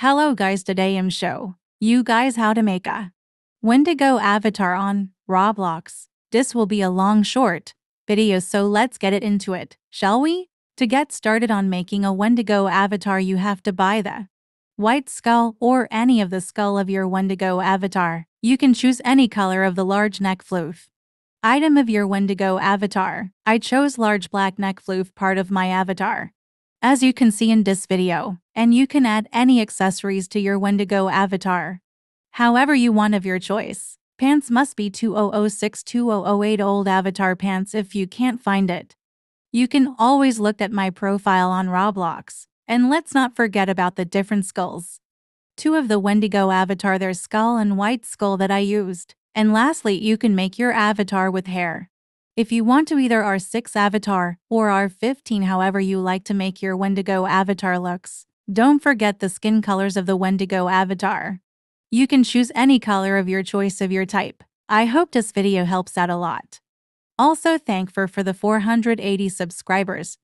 Hello guys, today I'm show you guys how to make a Wendigo avatar on Roblox. This will be a long short video so let's get it into it, shall we? To get started on making a Wendigo avatar you have to buy the white skull or any of the skull of your Wendigo avatar. You can choose any color of the large neck floof. Item of your Wendigo avatar. I chose large black neck floof part of my avatar. As you can see in this video, and you can add any accessories to your Wendigo avatar. However you want of your choice. Pants must be 2006-2008 old avatar pants if you can't find it. You can always look at my profile on Roblox. And let's not forget about the different skulls. Two of the Wendigo avatar their skull and white skull that I used. And lastly, you can make your avatar with hair. If you want to either R6 avatar or R15 however you like to make your Wendigo avatar looks, don't forget the skin colors of the Wendigo avatar. You can choose any color of your choice of your type. I hope this video helps out a lot. Also thank for for the 480 subscribers.